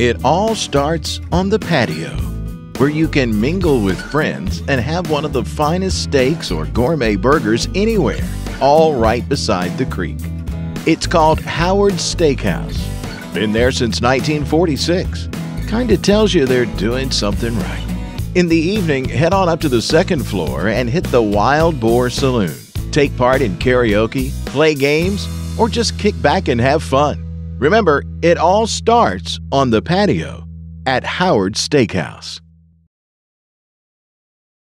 It all starts on the patio, where you can mingle with friends and have one of the finest steaks or gourmet burgers anywhere, all right beside the creek. It's called Howard's Steakhouse. Been there since 1946. Kinda tells you they're doing something right. In the evening, head on up to the second floor and hit the Wild Boar Saloon. Take part in karaoke, play games, or just kick back and have fun. Remember, it all starts on the patio at Howard's Steakhouse.